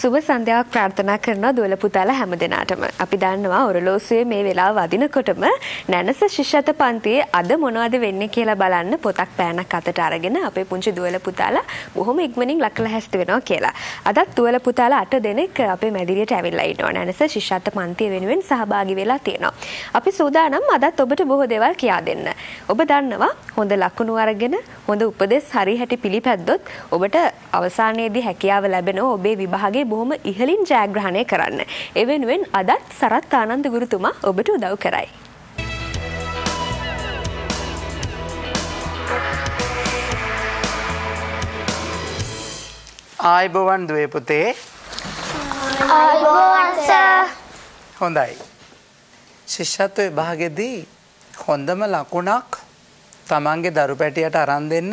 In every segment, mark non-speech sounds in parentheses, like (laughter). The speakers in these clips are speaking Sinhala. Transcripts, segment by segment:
සුබ සන්ධ්‍යාවක් ප්‍රාර්ථනා කරනවා දුවල පුතාලා හැම දෙනාටම. අපි දන්නවා ඔරලෝසුවේ මේ වෙලාව වදිනකොටම නැනස ශිෂ්‍යත පන්තියේ අද මොනවද වෙන්නේ කියලා බලන්න පොතක් පෑනක් අතට අරගෙන අපේ පුංචි දුවල පුතාලා බොහොම ඉක්මනින් ලක්කලා හැස්ති වෙනවා කියලා. අදත් දුවල පුතාලා 8 දෙනෙක් අපේ මැදිරියට ඇවිල්ලා ඉන්නවා. නැනස ශිෂ්‍යත පන්තිය වෙනුවෙන් සහභාගී වෙලා තියෙනවා. අපි සූදානම් අදත් ඔබට බොහෝ දේවල් කියා දෙන්න. ඔබ දන්නවා හොඳ ලකුණු අරගෙන හොඳ උපදෙස් හරි හැටි පිළිපැද්දොත් ඔබට අවසානයේදී හැකියාව ලැබෙනවා ඔබේ විභාගයේ බොහොම ඉහළින් ජයග්‍රහණය කරන්න. ඒ වෙනුවෙන් අදත් සරත් ආනන්ද ගුරුතුමා ඔබට උදව් කරයි. ආයිබෝවන් දුවේ පුතේ ආයිබෝවන් සර්. හොඳයි. ශිෂ්‍යත්ව විභාගෙදී හොඳම ලකුණක් තමන්ගේ දරු පැටියට අරන් දෙන්න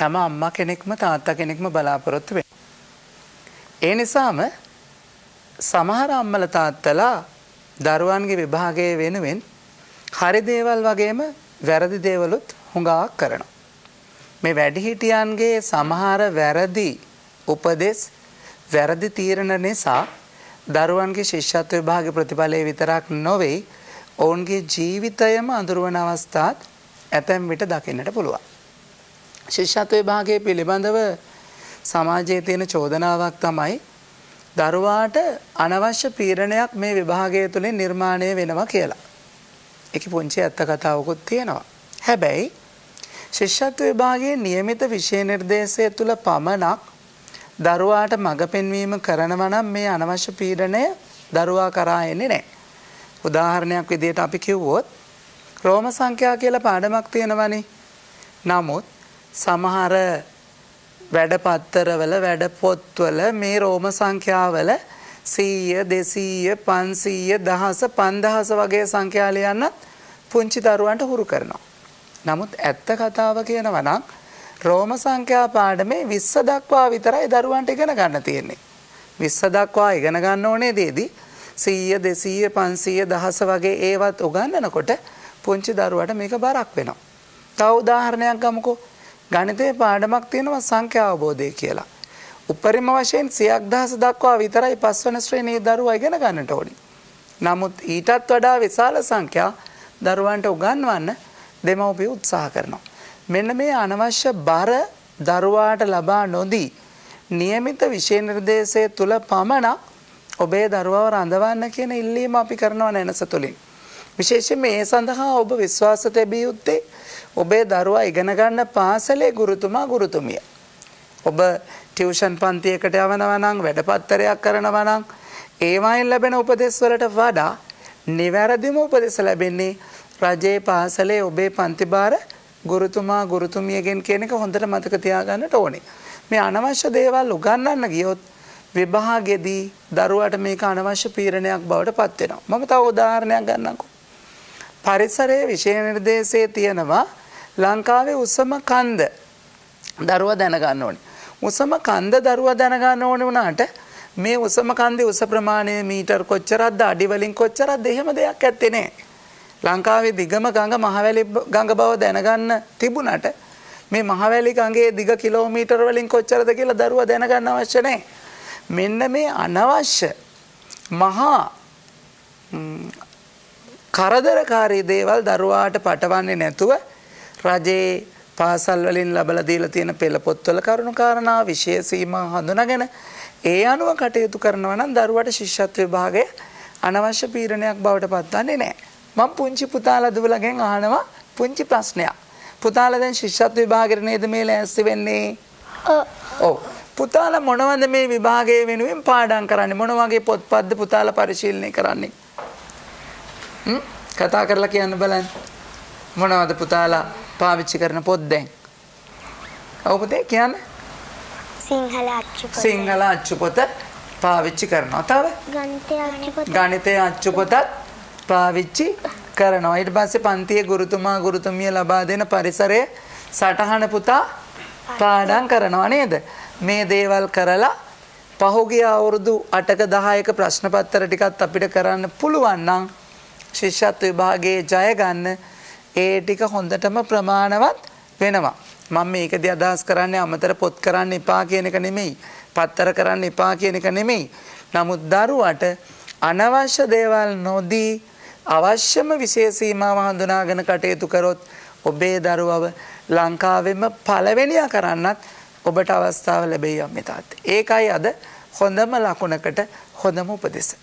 හැම අම්මා කෙනෙක්ම තාත්තා කෙනෙක්ම බලාපොරොත්තු වෙනවා. ඒ නිසාම සමහර අම්මල තාත්තලා දරුවන්ගේ විභාගයේ වෙනුවෙන් හරි දේවල් වගේම වැරදි දේවලුත් හුඟාවක් කරනවා. මේ වැඩිහිටියන්ගේ සමහර වැරදි උපදෙස් වැරදි තීරණ නිසා දරුවන්ගේ ශිෂ්‍යත්ව විභාග ප්‍රතිඵලය විතරක් නොවෙයි ඔවුන්ගේ ජීවිතයම අඳුරවන අවස්ථාත් ඇතැම් විට දකින්නට පුළුවන්. ශිෂ්‍යත්ව විභාගය පිළිබඳව සමාජයේ තියෙන චෝදනාවක් තමයි දරුවාට අනවශ්‍ය පීඩනයක් මේ විභාගය තුළින් නිර්මාණය වෙනවා කියලා. එක පුංචි ඇත්ත කතාවකුත් තියෙනවා. හැබැයි ශිෂ්‍යත්ව විභාගයේ නියමිත විෂය නිර්දේශය තුළ පමණක් දරුවාට මඟ පෙන්වීම කරනවා නම් මේ අනවශ්‍ය පීඩනය දරුවා කරා එන්නේ නැහැ. උදාහරණයක් විදිහට අපි කිව්වොත් රෝම සංඛ්‍යා කියලා පාඩමක් තියෙනවනේ. නමුත් සමහර වැඩපත්තරවල වැඩ පොත්වල මේ රෝම සංඛ්‍යාවල 100 200 500 දහස 5000 වගේ සංඛ්‍යා ලියන්නත් පුංචි දරුවන්ට හුරු කරනවා. නමුත් ඇත්ත කතාව කියනවා නම් රෝම සංඛ්‍යා පාඩමේ 20 දක්වා විතරයි දරුවන්ට ඉගෙන ගන්න තියෙන්නේ. 20 දක්වා ඉගෙන ගන්න ඕනේ දේදී 100 200 500 දහස වගේ ඒවත් උගන්වනකොට පුංචි දරුවට මේක බරක් වෙනවා. තව උදාහරණයක් ගමුකෝ. ගණිතයේ පාඩමක් තියෙනවා සංඛ්‍යා අවබෝධය කියලා. උපරිම වශයෙන් සියක් දහස දක්වා විතරයි පස්වන ශ්‍රේණියේ දරුවා ඉගෙන ගන්නට ඕනි. නමුත් ඊටත් වඩා විශාල සංඛ්‍යා දරුවන්ට උගන්වන්න දෙමව්පිය උත්සාහ කරනවා. මෙන්න මේ අනවශ්‍ය බර දරුවාට ලබා නොදී નિયમિત විෂය නිර්දේශය තුල පමණක් ඔබේ දරුවව රඳවන්න කියන ඉල්ලීම අපි කරනවා නැනස තුලින්. විශේෂයෙන් මේ සඳහා ඔබ විශ්වාස තැබිය යුත්තේ ඔබේ දරුවා ඉගෙන ගන්න පාසලේ ගුරුතුමා ගුරුතුමිය. ඔබ ටියුෂන් පන්තියකට යවනවා නම් වැඩපත්තරයක් කරනවා නම් ඒවායින් ලැබෙන උපදෙස් වලට වඩා නිවැරදිම උපදෙස් ලැබෙන්නේ රජයේ පාසලේ ඔබේ පන්තිභාර ගුරුතුමා ගුරුතුමියගෙන් කියන එක හොඳට මතක තියාගන්නට ඕනේ. මේ අනවශ්‍ය දේවල් උගන්වන්න ගියොත් විභාගෙදී දරුවට මේක අනවශ්‍ය පීඩනයක් බවට පත් වෙනවා. මම තව උදාහරණයක් ගන්නම්කෝ. පරිසරයේ විෂය නිර්දේශයේ තියෙනවා ලංකාවේ උසම කන්ද දරුවා දැනගන්න ඕනේ. උසම කන්ද දරුවා දැනගන්න ඕනේ වුණාට මේ උසම කන්දේ උස ප්‍රමාණය මීටර් කොච්චරක්ද අඩි වලින් කොච්චරක්ද එහෙම දෙයක් ඇත්තේ නැහැ. ලංකාවේ දිගම ගඟ මහවැලි ගඟ බව දැනගන්න තිබුණට මේ මහවැලි ගඟේ දිග කිලෝමීටර් වලින් කොච්චරද කියලා දරුවා දැනගන්න අවශ්‍ය නැහැ. මෙන්න මේ අනවශ්‍ය මහා කරදරකාරී දේවල් දරුවාට පටවන්නේ නැතුව රජයේ පාසල් වලින් ලබලා දීලා තියෙන පෙළ පොත්වල කරුණු කාරණා විශේෂ සීමා හඳුනාගෙන ඒ අනුව කටයුතු කරනවා නම් දරුවට ශිෂ්‍යත්ව විභාගය අනවශ්‍ය පීඩනයක් බවට පත්වන්නේ නැහැ. මම පුංචි පුතාලා දුවලගෙන් අහනවා පුංචි ප්‍රශ්නයක්. පුතාලා දැන් ශිෂ්‍යත්ව විභාගෙට නේද මේ ලෑස්ති වෙන්නේ? ඔව්. පුතාලා මොනවද මේ විභාගයේ වෙනුවෙන් පාඩම් කරන්නේ? මොන වගේ පොත්පත්ද පුතාලා පරිශීලනය කරන්නේ? කතා කරලා කියන්න බලන්න. මොනවද පුතාලා පාවිච්චි කරන පොත් දැන්? ඔව් පුතේ කියන්න. සිංහල අච්චු පොත. පාවිච්චි කරනවා. තව. ගණිතයේ අච්චු පොතත් පාවිච්චි කරනවා. ඊට පස්සේ පන්තියේ ගුරුතුමා ගුරුතුමිය ලබා දෙන පරිසරයේ සටහන පුතා පාඩම් කරනවා නේද? මේ දේවල් කරලා පහුගිය අවුරුදු 8ක 10ක ප්‍රශ්න පත්‍ර ටිකත් අපිට කරන්න පුළුවන් නම් ශිෂ්‍යත්ව විභාගයේ ජය ගන්න ඒ ටික හොඳටම ප්‍රමාණවත් වෙනවා. මම මේකදී අදහස් කරන්නේ අමතර පොත් කරන්න එපා කියන එක නෙමෙයි. පත්තර කරන්න එපා කියන එක නෙමෙයි. නමුත් දරුවට අනවශ්‍ය දේවල් නොදී අවශ්‍යම විශේෂ සීමාව හඳුනාගෙන කටයුතු කරොත් ඔබේ දරුවව ලංකාවෙම පළවෙනියා කරන්නත් ඔබට අවස්ථාව ලැබෙයි අම්මේ තාත්තේ. ඒකයි අද හොඳම ලකුණකට හොඳම උපදෙස.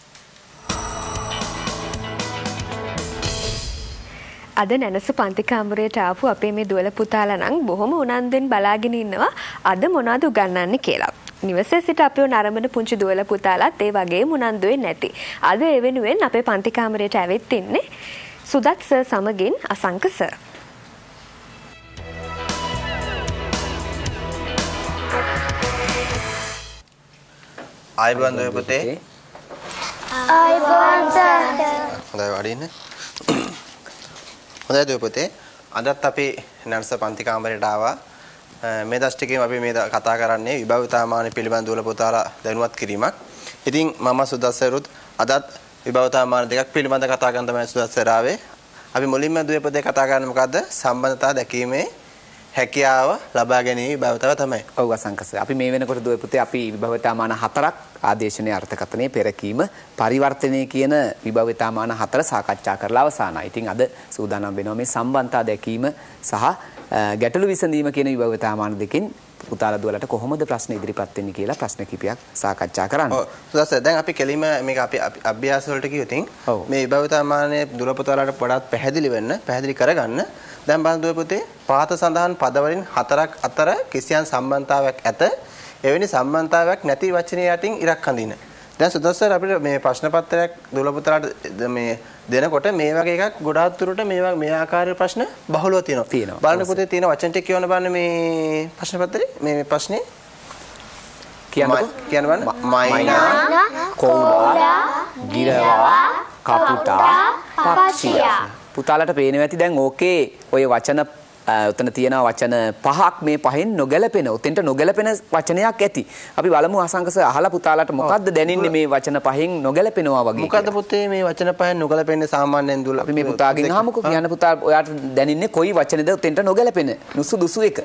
අද නැනස පන්තිකාමරයට ආපු අපේ මේ දුවල පුතාලා නම් බොහොම උනන්දුවෙන් බලාගෙන ඉන්නවා අද මොනවද උගන්වන්නේ කියලා. නිවසේ සිට අපිව නරඹන පුංචි දුවල පුතාලාත් ඒ වගේම උනන්දුවෙන් නැති. අද ඒ වෙනුවෙන් අපේ පන්තිකාමරයට ඇවිත් ඉන්නේ සුදත් සර් සමගින් අසංක සර්. ආයිබන් දොය පුතේ ආයිබෝන් සර් හොඳයි වඩින්න හොඳයි දොය පුතේ අදත් අපි නර්ස පන්ති කාමරයට ආවා මේ දෂ්ටිකයෙන් අපි මේ කතා කරන්නේ විභවතාමාන පිළිබඳ දුවල පුතාලා දැනුවත් කිරීමක්. ඉතින් මම සුදස්සරුත් අදත් විභවතාමාන දෙකක් පිළිබඳ කතා කරන්න තමයි සුදස්සරාවේ අපි මුලින්ම දුවේ පුතේ කතා කරන්නේ මොකද්ද? සම්බන්ධතා දැකීමේ හැකියාව ලබා ගැනීම විභවතාව තමයි. ඔව් අසංකස. අපි මේ වෙනකොට දුවේ පුතේ අපි විභවතාමාන හතරක් ආදේශනීය අර්ථකථනයේ පෙරකීම පරිවර්තනය කියන විභවතාමාන හතර සාකච්ඡා කරලා අවසానයි. ඉතින් අද සූදානම් වෙනවා මේ සම්බන්ධතා දැකීම සහ ගැටලු විසඳීම කියන විභවතාමාන දෙකෙන් පුතාලා දුවලට කොහොමද ප්‍රශ්න ඉදිරිපත් වෙන්නේ කියලා ප්‍රශ්න කිපයක් සාකච්ඡා කරන්න. ඔව්. සුදස්ස දැන් අපි කෙලිම මේක අපි අභ්‍යාස වලට කියුතින්. මේ විභවතාමානයේ දුර පුතාලාට වඩාත් පැහැදිලි වෙන්න, පැහැදිලි කරගන්න දැන් බලන්න දුවේ පුතේ පාත සඳහන් පදවලින් හතරක් අතර කිසියම් සම්බන්ධතාවයක් ඇත. එවැනි සම්බන්ධතාවයක් නැති වචනය යටින් ඉරක් අඳින. දැන් සුදස්සර් අපිට මේ ප්‍රශ්න පත්‍රයක් දුවල පුතාලාට මේ දෙනකොට මේ වගේ එකක් ගොඩාක් දුරට මේ වගේ මේ ආකාරයේ ප්‍රශ්න බහුලව තියෙනවා. තියෙනවා. බලන්න පුතේ තියෙන වචන ටික කියවන්න බලන්න මේ ප්‍රශ්න පත්‍රේ මේ මේ ප්‍රශ්නේ කියන්නකෝ. කියන්න බලන්න. මයිනා කෝලා, ගිරවා, කපුටා, පක්ෂියා. පුතාලට පේනවා ඇති දැන් ඕකේ ඔය වචන උතන තියෙන වචන පහක් මේ පහෙන් නොගැලපෙන උතෙන්ට නොගැලපෙන වචනයක් ඇති. අපි බලමු අසංකස අහලා පුතාලට මොකද්ද දැනෙන්නේ මේ වචන පහෙන් නොගැලපෙනවා වගේ. මොකද්ද පුතේ මේ වචන පහෙන් නොගැලපෙන්නේ සාමාන්‍යයෙන් දුල අපි මේ පුතාගෙන් අහමුකෝ කියන්න පුතා ඔයාට දැනෙන්නේ කොයි වචනේද උතෙන්ට නොගැලපෙන නුසුදුසු එක.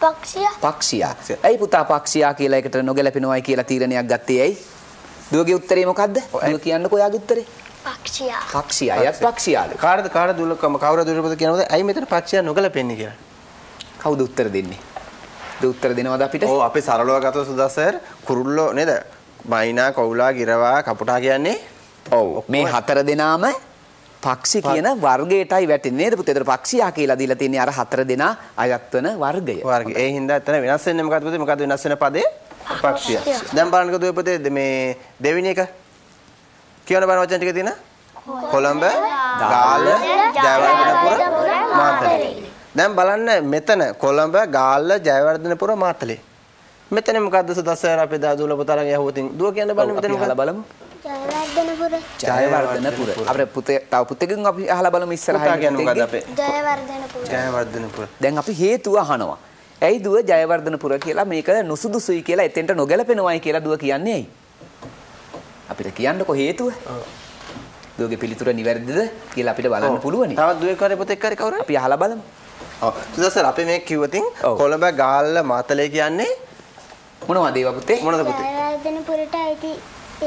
පක්ෂිය පක්ෂියා. ඇයි පුතා පක්ෂියා කියලා එකට නොගැලපෙනවයි කියලා තීරණයක් ගත්තේ ඇයි? දුවගේ උත්තරේ මොකද්ද? දුව කියන්නකෝ ඔයාගේ උත්තරේ. පක්ෂියා පක්ෂියා. එයත් පක්ෂියාලු. කාටද කාට දුල කවුරු දුලපද කියනවද? ඇයි මෙතන පක්ෂියා නොගැලපෙන්නේ කියලා? කවුද උත්තර දෙන්නේ? ද උත්තර දෙනවද අපිට? ඔව් අපි සරලව ගත්තොත් සුදස්සර් කුරුල්ලෝ නේද? මයිනා කවුලා ගිරවා කපුටා කියන්නේ ඔව්. මේ හතර දෙනාම පක්ෂි කියන වර්ගයටයි වැටෙන්නේ නේද පුතේ? ඒතර පක්ෂියා කියලා දීලා තියෙන්නේ අර හතර දෙනා අයත් වෙන වර්ගය. වර්ගය. ඒ හින්දා එතන වෙනස් වෙන්නේ මොකද්ද පුතේ? මොකද්ද වෙනස් වෙන පදේ? පක්ෂිය. දැන් බලන්නකෝ දුවේ පුතේ මේ දෙවෙනි එක කියවන බලන වචන ටික තියෙන කොළඹ ගාල්ල ජයවර්ධනපුර මාතලේ දැන් බලන්න මෙතන කොළඹ ගාල්ල ජයවර්ධනපුර මාතලේ මෙතන මොකද්ද සදස්සර අපේ දාදුල පුතාලගේ යහුවතින් දුව කියන්න බලන්න මෙතන මොකද්ද බලමු. ජයවර්ධනපුර ජයවර්ධනපුර. අපේ පුතේ තව පුතේකින් අපි අහලා බලමු පුතා ඉස්සරහින්. කියන්නේ මොකද්ද පුතේගෙන්. අපේ ජයවර්ධනපුර ජයවර්ධනපුර දැන් අපි හේතුව අහනවා. ඇයි දුව ජයවර්ධනපුර කියලා මේක නුසුදුසුයි කියලා එතෙන්ට නොගැලපෙනවයි කියලා දුව කියන්නේ ඇයි? අපිට කියන්නකො හේතුව. දුවගේ පිළිතුර නිවැරදිද කියලා අපිට බලන්න පුළුවනි. තවත් දුවේ කරේ පුතෙක් කරේ කවුරු අපි අහලා බලමු. ඔව් සදස්සර අපේ මේ කිව්වතින්. කොළඹ ගාල්ල මාතලේ කියන්නේ මොනවද ඒවා පුතේ? මොනද පුතේ ජයවර්ධනපුරට අයිති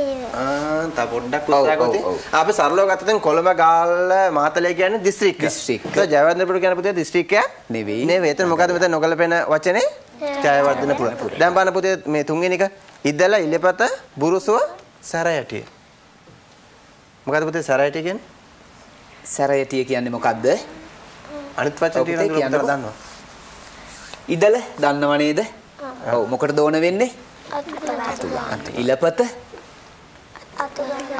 ඒවා ආ තා පොඩ්ඩක්. ඔව්. අපි සරලව ගත්තොත් කොළඹ ගාල්ල මාතලේ කියන්නේ දිස්ත්‍රික්ක. දිස්ත්‍රික්ක. ඒක ජයවර්ධනපුර කියන පුතේ දිස්ත්‍රික්කයක් නෙවෙයි. නෙවෙයි. එතන මොකද්ද මෙතන නොගැලපෙන වචනේ? ජයවර්ධනපුර. දැන් බලන්න පුතේ මේ තුන්වෙනි එක ඉදල ඉලපත බුරුසුව සැරයටිය. මොකද්ද පුතේ සැරයටිය කියන්නේ? සැරයටිය කියන්නේ මොකද්ද? අනිත් වචන ටික. දුර දන්නවා. ඉදල දන්නව නේද? ඔව් මොකටද ඕන වෙන්නේ? ඉලපත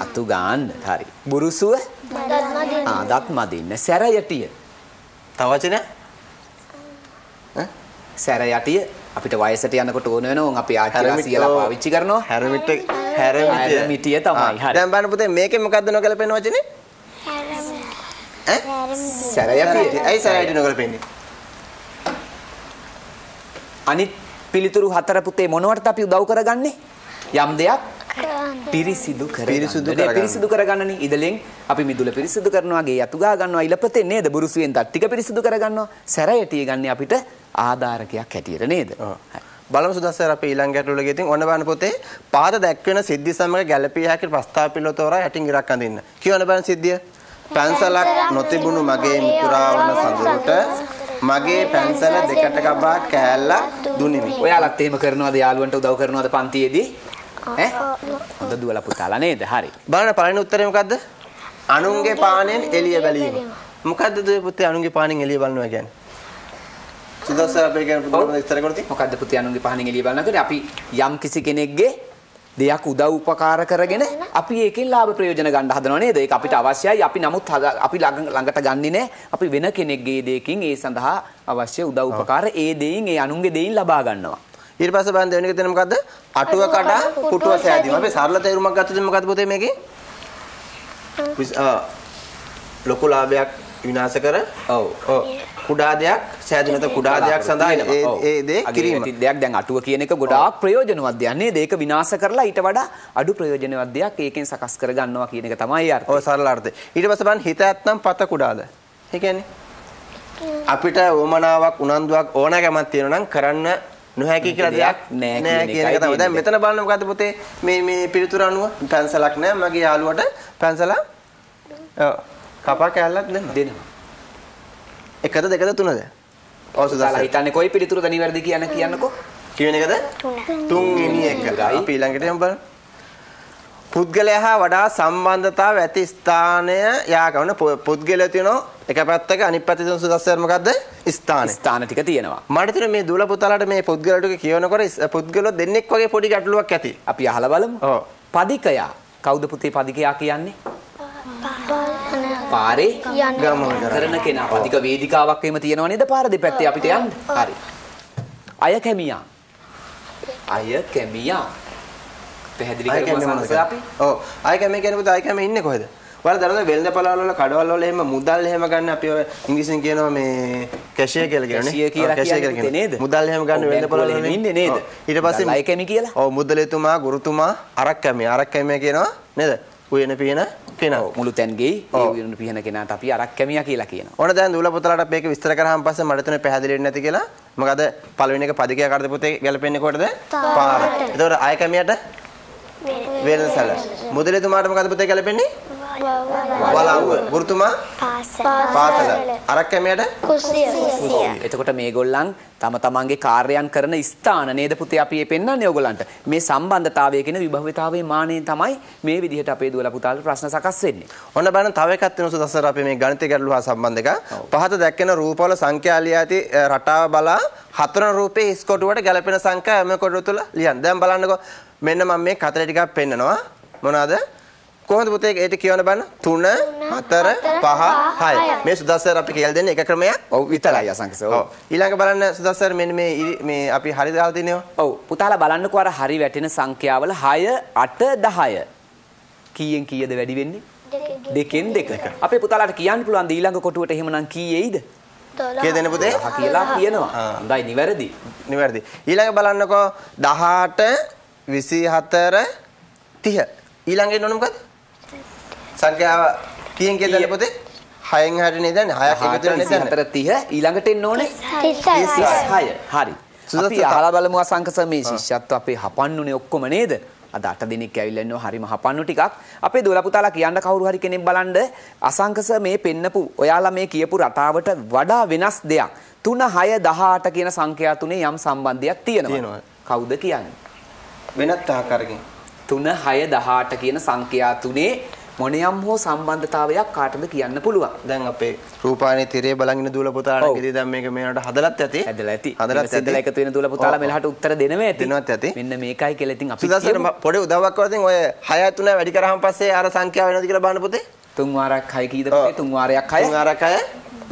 අතු ගන්න. හරි. බුරුසුව ආ දත් මදින්න. සැරයටිය. තව වචනයක්? සැරයටිය අපිට වයසට යනකොට ඕන වෙනවා. අපි ආච්චිලා සියලා පාවිච්චි කරනවා. හැරමිට හැරමිටිය. හැරමිටිය තමයි. හරි. දැන් බලන්න පුතේ මේකෙන් මොකද්ද නොගැලපෙන වචනේ? ඈ? සැරයටිය. ඇයි සැරයටිය නොගැලපෙන්නේ? අනිත් පිළිතුරු හතර පුතේ මොනවටද අපි උදව් කරගන්නේ? යම් දෙයක් පිරිසිදු කරගන්න. පිරිසිදු කරගන්න. පිරිසිදු කරගන්නනේ. ඉදලෙන් අපි මිදුල පිරිසිදු කරනවා, ගේ යතු ගා ගන්නවා, ඉලපතේ නේද? බුරුසුවෙන් දත් ටික පිරිසිදු කරගන්නවා. සැරයටිය ගන්න අපිට ආධාරකයක් හැටියට නේද? ඔව්. බලමු සුදස්සර අපි ඊළඟ ගැටලුවල ගියතින් ඔන්න බලන්න පොතේ පාද දැක්වෙන සිද්ධි සමග ගැළපී හැකි ප්‍රස්තාව පිළිවෙල තෝරා යටින් ඉරක් අඳින්න. කියවන බලන්න සිද්ධිය. පැන්සලක් නොතිබුණු මගේ මිතුරා වන සඳුරට මගේ පැන්සල දෙකට කපා කෑල්ලක් දුනිමි. ඔයාලත් එහෙම කරනවද යාළුවන්ට උදව් කරනවද පන්තියේදී? ඈ? හොඳ දුවලා පුතාලා නේද? හරි. බලන්න පළවෙනි උත්තරේ මොකද්ද? අනුන්ගේ පානෙන් එළිය බැලීම. මොකද්ද දුවේ පුතේ අනුන්ගේ පානෙන් එළිය බලනවා කියන්නේ? සුදස්සර අපේ කියන පුදුම විස්තර කරති. මොකද්ද පුතේ අනුන්ගේ පහනින් එළිය බලන කරේ අපි යම් කිසි කෙනෙක්ගේ දෙයක් උදව් උපකාර කරගෙන අපි ඒකෙන් ලාභ ප්‍රයෝජන ගන්න හදනව නේද? ඒක අපිට අවශ්‍යයි. අපි නමුත් අපි ළඟ ළඟට ගන්නේ නැහැ. අපි වෙන කෙනෙක්ගේ දෙයකින් ඒ සඳහා අවශ්‍ය උදව් උපකාර ඒ දෙයින් ඒ අනුන්ගේ දෙයින් ලබා ගන්නවා. ඊට පස්සේ බලන්න දෙවෙනි එක තියෙන මොකද්ද? අටුව කඩා පුටුව සෑදීම. අපි සරල තේරුමක් ගත්තොත් මොකද්ද පුතේ මේකේ? ලොකු ලාභයක් විනාශ කර ඔව්. ඔව් කුඩා දෙයක් සෑදීම නැත්නම් කුඩා දෙයක් සඳහා ඒ දේ කිරීම. දෙයක් දැන් අටුව කියන එක ගොඩාක් ප්‍රයෝජනවත් නේද? ඒක විනාශ කරලා ඊට වඩා අඩු ප්‍රයෝජනවත් දෙයක් ඒකෙන් සකස් කර ගන්නවා කියන එක තමයි අර්ථය. ඔය සරල අර්ථය. ඊට පස්සේ බලන්න හිත ඇත්නම් පත කුඩාද? ඒ කියන්නේ අපිට උමනාවක් උනන්දුවක් ඕනෑකමක් තියෙනවා නම් කරන්න නොහැකි කියලා දෙයක් නෑ කියන එක තමයි. දැන්. මෙතන බලන්න මොකද්ද පුතේ මේ මේ පිළිතුර අනුව පැන්සලක් නෑ මගේ යාළුවට පැන්සල ඔව් කපා කෑල්ලක් දෙන්න. දෙනවා. එකද දෙකද තුනද? ඔව් සුදාලා සුදාලා හිතන්නේ කොයි පිළිතුරද නිවැරදි කියන කියන්නකෝ. කියන එකද? තුන්වෙනි එක. අපි ඊළඟට යමු බලන්න. පුද්ගලයා හා වඩා සම්බන්ධතාව ඇති ස්ථානය යා කරන පුද්ගලයා තියෙනවා එක පැත්තක අනිත් පැත්තේ තියෙන සුදස්සර මොකද්ද? ස්ථානය. ස්ථාන ටික තියෙනවා. මට තියෙන මේ දුල පුතාලට මේ පුද්ගලයා ටික කියවනකොට ඉස්- පුද්ගලෝ දෙන්නෙක් වගේ පොඩි ගැටලුවක් ඇති. අපි අහලා බලමු. ඔව්. පදිකයා. කවුද පුතේ පදිකයා කියන්නේ? පාරේ ගමන කරා. කරන කෙනා. පදික වේදිකාවක් එහෙම තියෙනව නේද පාර දෙපැත්තේ අපිට යන්න. හරි. අය කැමියා. අය කැමියා. පැහැදිලි අය කරමු කැමේ මොනවද සංස අපි. ඔව්. අය කැමේ කියන්නේ පුතා අය කැමේ ඉන්නේ කොහෙද? ඔයාලා දන්නවද වෙළඳ පළවල් වල කඩවල් වල එහෙම මුදල් එහෙම ගන්න අපි ඔය ඉංග්‍රීසියෙන් කියනවා මේ කැෂියර් කියලා කියනනේ. කැෂියර් කියලා කියන්නේ? මුදල් එහෙම ගන්න ඔව්, වෙළඳ පළවල් බැංකුවල එහෙම ඉන්නේ නේද? ඊට පස්සේ අය කැමි කියලා? ඔව් මුදලෙතුමා ගුරුතුමා අරක් කැමේ අරක් කැමේ කියනවා නේද? උයන පියන කෙනා. මුළු තැන්ගේ ඒ. විරුණ පිහන කෙනාට අපි අරක් කැමියා කියලා කියනවා. ඕන දැන් දුල පුතලාට ඒක විස්තර කරාම පස්සේ මට තුනේ පැහැදිලි වෙන්නේ නැති කියලා. මොකද පළවෙනි එක පදිකයා කාටද පුතේ ගැලපෙන්නේ කොටද? පාර. එතකොට ආය කැමියට වෙනසල. මුදලෙතුමාට මොකද පුතේ ගැලපෙන්නේ? වලව්ව. ගුරුතුමා පාසල. අරක් කැමියට කුස්සිය එතකොට මේගොල්ලන් තම තමන්ගේ කාර්යයන් කරන ස්ථාන නේද පුතේ අපි මේ පෙන්වන්නේ ඔයගොල්ලන්ට. මේ සම්බන්ධතාවය කියන විභවතාවයේ මානෙන් තමයි මේ විදිහට අපේ දුවලා පුතාලට ප්‍රශ්න සකස් වෙන්නේ. ඔන්න බලන්න තව එකක් තියෙනවා සුදස්සර අපි මේ ගණිත ගැටලුව හා සම්බන්ධ එක. පහත දැක්කෙන රූපවල සංඛ්‍යා ලියා ඇති රටාව බලා හතරන රූපේ හිස් කොටුවට ගැලපෙන සංඛ්‍යා එම කොටුව තුල ලියන්න. දැන් බලන්නකෝ මෙන්න මම මේ කතර ටිකක් පෙන්නනවා. මොනවාද? කොහොමද පුතේ ඒක කියවන්න බලන්න 3 4 5 6 මේ සුදස්සර අපි කියලා දෙන්නේ එක ක්‍රමයක් ඔව් විතරයි අසංකස. ඔව්. ඊළඟ බලන්න සුදස්සර මෙන්න මේ මේ අපි හරි දාලා තිනේවා ඔව් පුතාලා බලන්නකෝ අර හරි වැටෙන සංඛ්‍යාවල 6 8 10 කීයෙන් කීයද වැඩි වෙන්නේ? දෙකෙන් දෙක. අපේ පුතාලාට කියන්න පුළුවන් ද ඊළඟ කොටුවට එහෙමනම් කීයේද? කිය දෙන්න පුතේ 10 කියලා කියනවා. ආ. හොඳයි නිවැරදි. නිවැරදි. ඊළඟ බලන්නකෝ 18 24 30. ඊළඟ එන්න ඕන මොකද? සංඛ්‍යාව කීයෙන් කියද කීය? පොතේ? 6න් හරිය නේද? 6ක් එකතු වෙලා නේද? 24 30 ඊළඟට එන්න ඕනේ 36. හරි. අපි අහලා බලමු අසංකස මේ ශිෂ්‍යත්ව අපේ හපන්නුනේ ඔක්කොම නේද? අද අට දිනක් ඇවිල්ලා ඉන්නවා හරිම හපන්නු ටිකක්. අපේ දොළ පුතාලා කියන්න කවුරු හරි කෙනෙක් බලන්න අසංකස මේ පෙන්නපු ඔයාලා මේ කියපු රටාවට වඩා වෙනස් දෙයක්. 3 6 18 කියන සංඛ්‍යා තුනේ යම් සම්බන්ධයක්. තියෙනවා. කවුද කියන්නේ? වෙනත් ආකාරකින්. 3 6 18 කියන සංඛ්‍යා තුනේ මොනියම් හෝ සම්බන්ධතාවයක් කාටද කියන්න පුළුවන්. දැන් අපේ රූපානේ තිරේ බලන් ඉන්න දූල පුතාලා ඔව්. කිදී දැන් මේක මේකට හදලත් ඇති. ඇදලා ඇති. හදලත් ඉවසෙදලා එකතු වෙන දුවලා පුතාලා. මෙලහට උත්තර දෙනවා ඇති. දෙනවත් ඇති. මෙන්න මේකයි කියලා ඉතින් අපි සුදස්සර කියමු. පොඩි උදව්වක් තින් ඔය 6 3 වැඩි කරාම පස්සේ අර සංඛ්‍යාව වෙනවද කියලා බලන්න පුතේ. තුන් වාරයක් 6 කීද ඔව්. පුතේ? තුන් වාරයක් 6. තුන් වාරයක් 6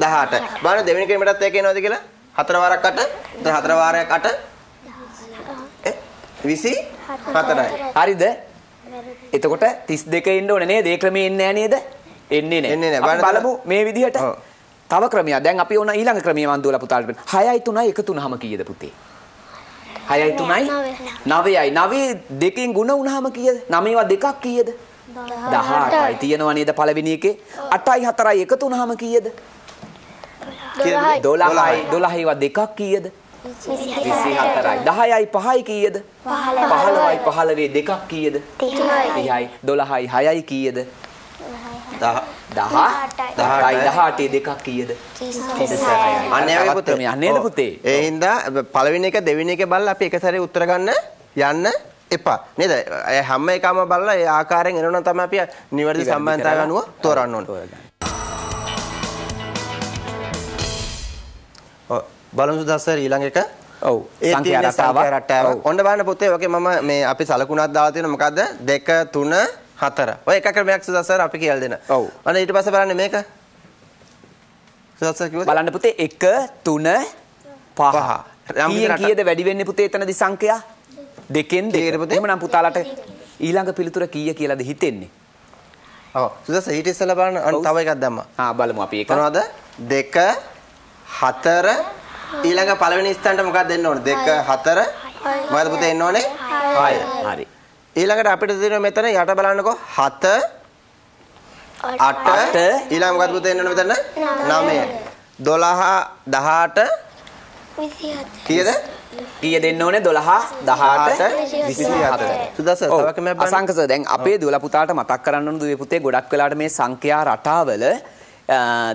18. බලන්න දෙවෙනි ක්‍රමයටත් ඒක එනවද කියලා? හතර වාරයක් 8. දැන් හතර වාරයක් 8. එ 24යි. හරිද? එතකොට 32 එන්න ඕනේ නේද? ඒ ක්‍රමේ එන්නේ නැහැ නේද? එන්නේ නැහැ. අපි බලමු මේ විදිහට. තව ක්‍රමයක්. දැන් අපි ඕන ඊළඟ ක්‍රමය මන් දුවලා පුතාලට බලන්න. 6යි 3යි එකතු වුනහම කීයද පුතේ? 6යි 3යි 9යි 9 දෙකෙන් ගුණ වුනහම කීයද? 9වා දෙකක් කීයද? 18යි තියෙනවා නේද පළවෙනි එකේ? 8යි 4යි එකතු වුනහම කීයද? කීයද? 12යි 12යි වා දෙකක් කීයද? 24යි. 10යි 5යි කීයද? 15යි 15 දෙකක් කීයද? 30යි. 12යි 6යි කීයද? දහ- 10 10යි 18 දෙකක් කීයද? 36යි. අන්න ඒ වගේ පුතේ. නේද ඔව්. පුතේ? ඒ හින්දා පළවෙනි එක දෙවෙනි එක බලලා අපි එක සැරේ උත්තර ගන්න යන්න එපා. නේද? ඒ හැම එකම බලලා ඒ ආකාරයෙන් එනවනම් තමයි අපි නිවැරදි සම්බන්ධතාවය අනුව තෝරන්න ඕනේ. ඔව්. බලමු සුදස්සර් ඊළඟ එක. ඔව්. සංඛ්‍යා තියෙන රටාවක්. ඔව්. ඔන්න බලන්න පුතේ ඔකේ මම මේ අපි සලකුණක් දාලා තියෙනවා මොකද්ද? 2 3 4. ඔය එක ක්‍රමයක් සුදස්සර් අපි කියලා දෙන්න. ඔව්. අන්න ඊට පස්සේ බලන්න මේක. සුදස්සර් කිව්වද? බලන්න පුතේ 1 3 5. පහ. යම් කීයෙන් කීයද වැඩි වෙන්නේ පුතේ එතනදි සංඛ්‍යා? දෙකෙන් දෙක. එහෙමනම් පුතාලට ඊළඟ පිළිතුර කීය කියලාද හිතෙන්නේ? ඔව්. සුදස්සර් ඊට ඉස්සෙල්ලා බලන්න අන්න. තව එකක් දැම්මා. ආ බලමු අපි ඒක. මොනවද? 2 4 (laughs) ඊළඟ පළවෙනි ස්ථානට මොකක්ද දෙන්න ඕනේ? 2 4 මොකද පුතේ එන්න ඕනේ? 6. හරි. ඊළඟට අපිට දෙනවා මෙතන යට බලන්නකෝ. 7 8 ඊළඟ මොකද පුතේ එන්න ඕනේ මෙතන? 9 12 18 කීයද? කීය දෙන්න ඕනේ? 12 18 24 සුදස්ස ඔව්. තව කමක් බලන්න. අසංකස දැන් අපේ දුවලා පුතාට මතක් කරන්න ඕන දුවේ පුතේ ගොඩක් වෙලාට මේ සංඛ්‍යා රටාවල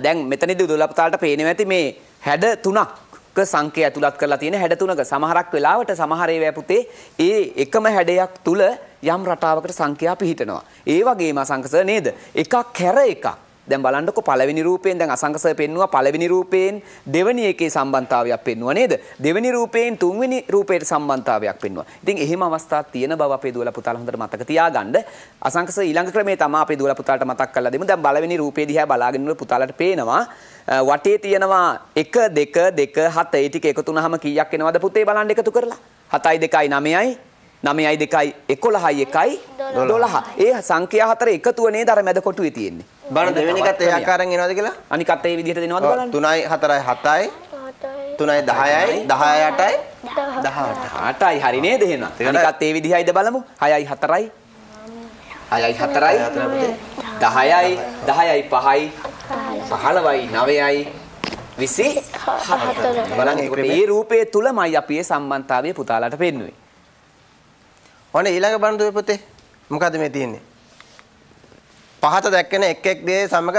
දැන් මෙතනදී දුවලා පුතාට පේනවා ඇති මේ හැඩ තුනක් සංඛ්‍යා ඇතුළත් කරලා තියෙන හැඩ තුනක සමහරක් වෙලාවට සමහර ඒවා පුතේ ඒ එකම හැඩයක් තුල යම් රටාවකට සංඛ්‍යා පිහිටනවා. ඒ වගේම අසංකස නේද? එකක් හැර එකක්. දැන් බලන්නකො පළවෙනි රූපයෙන් දැන් අසංකසය පෙන්නවා පළවෙනි රූපයෙන් දෙවෙනි එකේ සම්බන්ධතාවයක් පෙන්නවා නේද? දෙවෙනි රූපයෙන් තුන්වෙනි රූපයට සම්බන්ධතාවයක් පෙන්නවා. ඉතින් එහෙම අවස්ථාවක් තියෙන බව අපේ දුවලා පුතාලා හොඳට මතක තියාගන්න. අසංකස ඊළඟ ක්‍රමේ තමයි අපේ දුවලා පුතාලට මතක් කරලා දෙමු. දැන් පළවෙනි රූපේ දිහා බලාගෙන ඉන්න පුතාලට පේනවා අ, වටේ තියෙනවා 1 2 2 7 ඒ ටික එකතු වුනහම කීයක් එනවද පුතේ බලන්න එකතු කරලා? 7යි 2යි 9යි 9යි 2යි 11යි 1යි 12. ඒ සංඛ්‍යා හතර එකතුව නේද අර මැද කොටුවේ තියෙන්නේ. බලන්න දෙවෙනි එකත් ඒ ආකාරයෙන් එනවද කියලා? අනිකත් ඒ විදිහට දෙනවද බලන්න. 3යි 4යි 7යි 3යි 10යි 10යි 8යි 18 8යි හරි නේද එහෙනම්. අනිකත් ඒ විදිහයිද බලමු. 6යි 4යි 6යි 4යි 10යි 10යි 5යි 15යි 9යි 27 බලන්න ඒකට ඒ රූපයේ තුලමයි අපි ඒ සම්බන්ධතාවය පුතාලට පෙන්වුවේ. ඔන්න ඊළඟ දුවේ පුතේ. මොකද්ද මේ තියෙන්නේ? පහත දැක්කන එක් එක් දේ සමග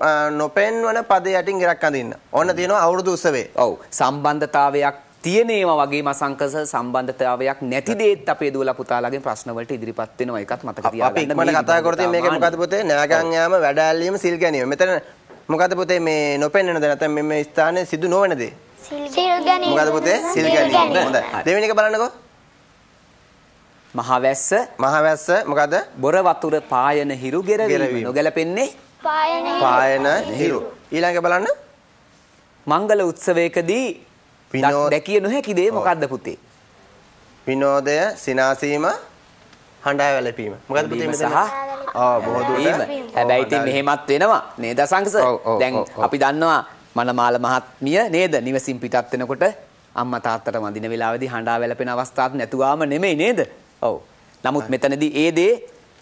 අ, නොපෙන්වන පද යටින් ඉරක් අඳින්න. ඔන්න තියෙනවා අවුරුදු උත්සවේ. ඔව් සම්බන්ධතාවයක් තියෙන ඒවා වගේම අසංකස සම්බන්ධතාවයක් නැති දේත් අපේ දුවලා පුතාලාගේ ප්‍රශ්න වලට ඉදිරිපත් වෙනවා ඒකත් මතක අපි තියාගන්න. ඉක්මනට මේ කතා කරලා තියෙන මේක. මොකද්ද පුතේ? නෑගන් යාම වැඩ ඇල්ලීම සිල් ගැනීම. මෙතන මොකද්ද පුතේ මේ නොපෙන්වන දේ නැත්නම් මේ- ස්ථානයේ සිදු නොවන දේ. සිල් ගැනීම. මොකද්ද පුතේ? සිල් ගැනීම. හොඳයි. දෙවෙනි එක බලන්නකෝ. මහවැස්ස මහවැස්ස මොකද්ද? බොර වතුර පායන හිරු ගෙරවීම. නොගැලපෙන්නේ පායන පායන හිරු. ඊළඟ බලන්න. මංගල උත්සවයකදී දැකිය නොහැකි දේ මොකද්ද පුතේ? විනෝදය, සිනාසීම, හඬා වැළපීම. මොකද්ද පුතේ මෙතන? සහ ආ බොහෝ. දුරට. හැබැයි ඉතින් මෙහෙමත් වෙනවා නේද සංකස? දැන්. අපි දන්නවා මනමාල මහත්මිය නේද නිවසින් පිටත් වෙනකොට අම්මා තාත්තට වඳින වෙලාවේදී හඬා වැළපෙන අවස්ථාවක් නැතුවාම නෙමෙයි නේද? ඔව්. නමුත් මෙතනදී ඒ දේ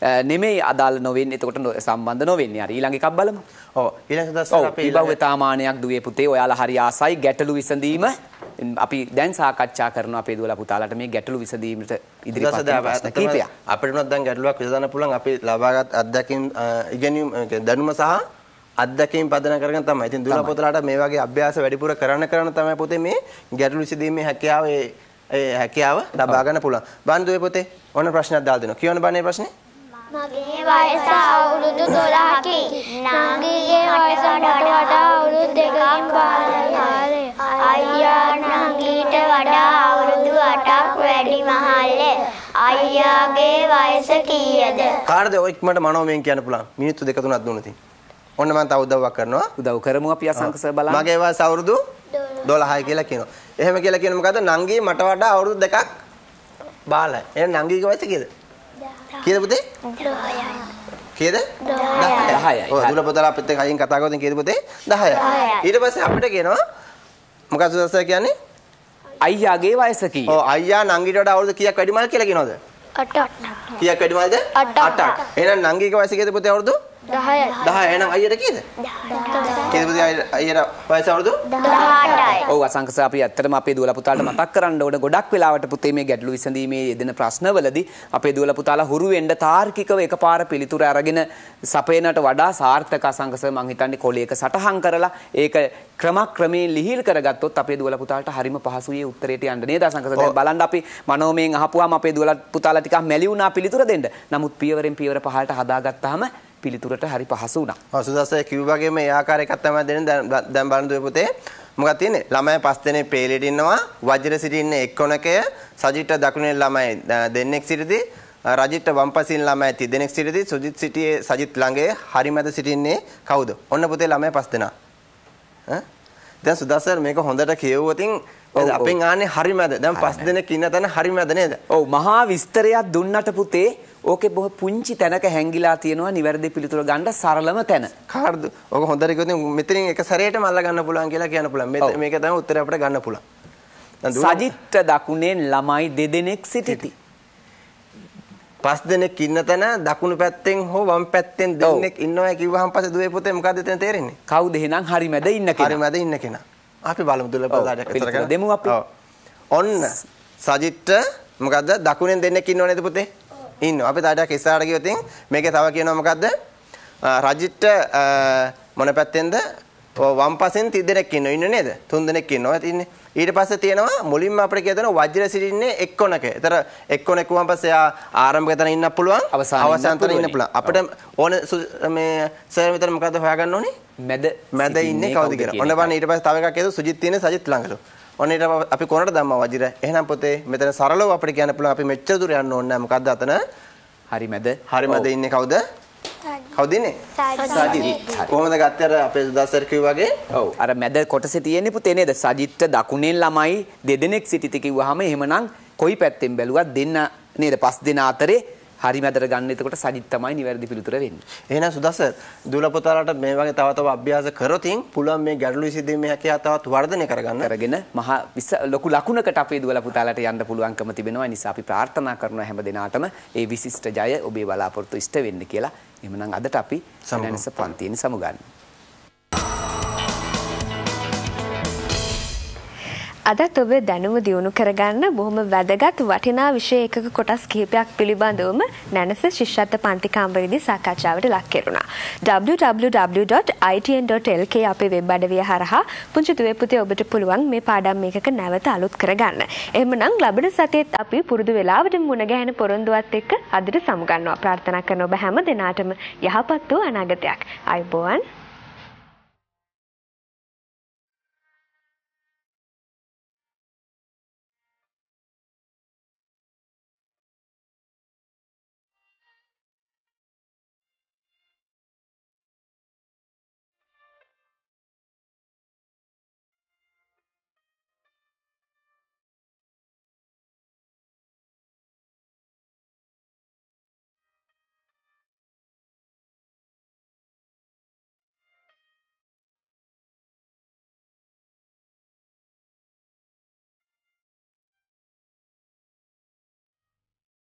නෙමෙයි අදාළ නොවෙන්නේ. එතකොට සම්බන්ධ නොවෙන්නේ. හරි ඊළඟ එකක් බලමු. ඔව් ඊළඟ දවසේ අපි ඊළඟ- විභව්‍යතාමානයක් දුවේ පුතේ ඔයාලා හරි ආසයි ගැටලු විසඳීම අපි දැන් සාකච්ඡා කරනවා අපේ දුවලා පුතාලාට මේ ගැටලු විසඳීමට ඉදිරිපත් ප්‍රශ්න කීපයක්. අපිට උනත් දැන් ගැටලුවක් විසඳන්න පුළුවන් අපි ලබාගත් අත්දැකීම් ඉගෙනීම් දැනුම සහ අත්දැකීම් පදනම් කරගෙන තමයි. ඉතින් දුවලා පුතලාට මේ වගේ අභ්‍යාස වැඩිපුර කරන්න කරන්න තමයි පුතේ මේ ගැටලු විසඳීමේ හැකියාව ඒ හැකියාව ලබා ගන්න පුළුවන්. බන්දුවේ පුතේ ඔන්න ප්‍රශ්නයක් දාලා දෙනවා. කියවන බන්නේ ප්‍රශ්නේ? මගේ වයස අවුරුදු 12කි. නංගිගේ වයස මට වඩා අවුරුදු දෙකකින් බාලයි. අයියා නංගීට වඩා අවුරුදු 8ක් වැඩි මහල්ලේ. අයියාගේ වයස කීයද? කාටද ඔය ඉක්මනට මනෝමයෙන් කියන්න පුළුවන්? මිනිත්තු දෙක තුනක් දුන්නු ඉතින්. ඔන්න මම තව උදව්වක් කරනවා. උදව් කරමු අපි අසංකස බලන්න. මගේ වයස අවුරුදු 12යි කියලා කියනවා. එහෙම කියලා කියන මොකද්ද? නංගී මට වඩා අවුරුදු දෙකක් බාලයි. එහෙනම් නංගීගේ වයස කීයද? කීයද පුතේ? 10යි. කීයද? 10යි. 10යි. ඔය දුල පොතලා අපිත් එක්ක කයින් කතා කරද්දී කීයද පුතේ? 10යි. 10යි. ඊට පස්සේ අපිට කියනවා මොකක්ද සුදස්සා කියන්නේ? අයියාගේ වයස කීය? ඔව් අයියා නංගීට වඩා අවුරුදු කීයක් වැඩිමල් කියලා කියනවද? 8ක්. කීයක් වැඩිමල්ද? අටක්. 8ක්. එහෙනම් නංගීගේ වයස කීයද පුතේ අවුරුදු? 10යි 10 එහෙනම් අයියට කීයද? කීයද පුතේ අයියට අයියට වයස අවුරුදු? 18යි ඔව් අසංකස අපි ඇත්තටම අපේ දුවලා පුතාලට මතක් කරන්න ඕන ගොඩක් වෙලාවට පුතේ මේ ගැටලු විසඳීමේ යෙදෙන ප්‍රශ්නවලදී අපේ දුවලා පුතාලා හුරු වෙන්න තාර්කිකව එකපාර පිළිතුර අරගෙන සපයනට වඩා සාර්ථක අසංකස මං හිතන්නේ කොලයක සටහන් කරලා ඒක ක්‍රමක්‍රමයෙන් ලිහිල් කරගත්තොත් අපේ දුවලා පුතාලට හරිම පහසුයි උත්තරයට යන්න නේද අසංකස දැන් බලන්න අපි මනෝමයෙන් අහපුවාම අපේ දුවලා පුතාලා ටිකක් මැලි වුණා පිළිතුර දෙන්න. නමුත් පියවරෙන් පියවර පහලට හදාගත්තාම පිළිතුරට හරි පහසු වුණා. ඔව් සුදස්සේ කිව්ව වගේම ඒ ආකාර එකක් තමයි දෙන්නේ. දැන් දැන් බලන්න දුවේ පුතේ මොකක්ද තියෙන්නේ? ළමයි පස් දෙනෙක් පේලියට ඉන්නවා. වජිර සිට ඉන්නේ එක්කොනකය සජිට දකුණේ ළමයි දෙන්නෙක් සිටදී රජිට වම්පසින් ළමයි තිදෙනෙක් සිටදී සුජිත් සිටියේ සජිත් ළඟේ. හරිමැද සිටින්නේ කවුද? ඔන්න පුතේ ළමයි පස් දෙනා. ඈ? දැන් සුදස්සර් මේක හොඳට කියවුවතින්. අපෙන් ආන්නේ හරිමැද? දැන් පස් දෙනෙක් ඉන්න තැන හරිමැද නේද? ඔව් මහා විස්තරයක් දුන්නට පුතේ ඕකේ බොහෝ පුංචි තැනක හැංගිලා තියෙනවා නිවැරදි පිළිතුර ගන්න සරලම තැන. කාර්ද ඔක හොඳට කිව්වොත් මෙතනින් එක සැරේටම අල්ල ගන්න පුළුවන් කියලා කියන්න පුළුවන් මේක තමයි උත්තරය අපිට ගන්න පුළුවන් සජිත්ට දකුණෙන් ළමයි දෙදෙනෙක් සිටිති. පස් දෙනෙක් ඉන්න තැන දකුණු පැත්තෙන් හෝ වම් පැත්තෙන් දෙන්නෙක් ඉන්නවා කිව්වහම පස්සේ දුවේ පුතේ මොකද්ද එතන තේරෙන්නේ? කවුද එහෙනම් හරි මැද ඉන්න හරි කෙනා? මැද ඉන්න කෙනා. අපි බලමු දුල පදාට පිළිතුර දෙමු අපි. ඔන්න සජිත්ට මොකද්ද දකුණෙන් දෙන්නෙක් ඉන්නව නේද පුතේ? ඉන්නවා. අපි තාඩයක් ඉස්සරහට ගියොත් මේකේ තව කියනවා මොකද්ද? අ, මොන පැත්තෙන්ද? වම් පසෙන් තිදෙනෙක් ඉන්නව ඉන්න නේද? තුන් දෙනෙක් ඉන්නවා ඉන්නේ. ඊට පස්සේ තියෙනවා මුලින්ම අපිට කියදෙන වජ්‍ර සිටින්නේ එක්කොනක. ඒතර එක්කොනක වුණාන් පස්සේ ආ ආරම්භක තැන ඉන්න පුළුවන්. අවසාන තැන ඉන්න පුළුවනි. අපිට ඕන මේ සර් මෙතන මොකද්ද හොයාගන්න ඕනේ? මැද මැද ඉන්නේ කවුද කියලා. ඔන්න බලන්න ඊට පස්සේ තව එකක් හේතු සුජිත් තියෙන්නේ සජිත් ළඟලු. ඔන්න ඊට අපි කොනට දැම්මා වජිර. එහෙනම් පොතේ මෙතන සරලව අපිට කියන්න පුළුවන් අපි මෙච්චර දුර යන්න ඕනේ නැහැ. මොකද්ද අතන? හරි මැද. හරි මැද ඉන්නේ කවුද? කවුද ඉන්නේ? සජිත් කොහොමද ගත්තේ අර අපේ සුදාසර් කිව්වා වගේ? ඔව් අර මැද කොටසේ තියෙන්නේ පුතේ නේද? සජිත්ට දකුණෙන් ළමයි දෙදෙනෙක් සිටිති කිව්වහම එහෙමනම් කොයි පැත්තෙන් බැලුවත් දෙන්න නේද? පස් දෙනා අතරේ හරි මැදට ගන්න එතකොට සජිත් තමයි නිවැරදි පිළිතුර වෙන්නේ. එහෙනම් සුදාසර් දුල පුතාලට මේ වගේ තව තව අභ්‍යාස කරොතින් පුළුවන් මේ ගැටලු විසඳීමේ හැකියාව තවත් වර්ධනය කරගන්න. කරගෙන මහා ලොකු ලකුණකට අපේ දුවලා පුතාලට යන්න පුළුවන්කම තිබෙනවා. ඒ නිසා අපි ප්‍රාර්ථනා කරනවා හැම දිනාටම ඒ විශිෂ්ට ජය ඔබේ බලාපොරොත්තු ඉෂ්ට වෙන්න කියලා. එහෙමනම් අදට අපි. සනනස පන්තියෙන් සමුගන්න. අදත් ඔබ දැනුම දියුණු කරගන්න බොහොම වැදගත් වටිනා විෂය එකක කොටස් කිහිපයක් පිළිබඳවම නැනස ශිෂ්‍යත්ව පන්ති කාමරයේදී සාකච්ඡාවට ලක් කෙරුණා. www.itn.lk අපේ වෙබ් අඩවිය හරහා පුංචි දුවේ පුතේ ඔබට පුළුවන් මේ පාඩම් මේකක නැවත අලුත් කරගන්න. එහෙමනම් ලබන සතියේත් අපි පුරුදු වෙලාවට මුණ ගැහෙන පොරොන්දුවත් එක්ක අදට සමුගන්නවා. ප්‍රාර්ථනා කරන ඔබ හැම දිනාටම යහපත් වූ අනාගතයක්. අයබෝවන්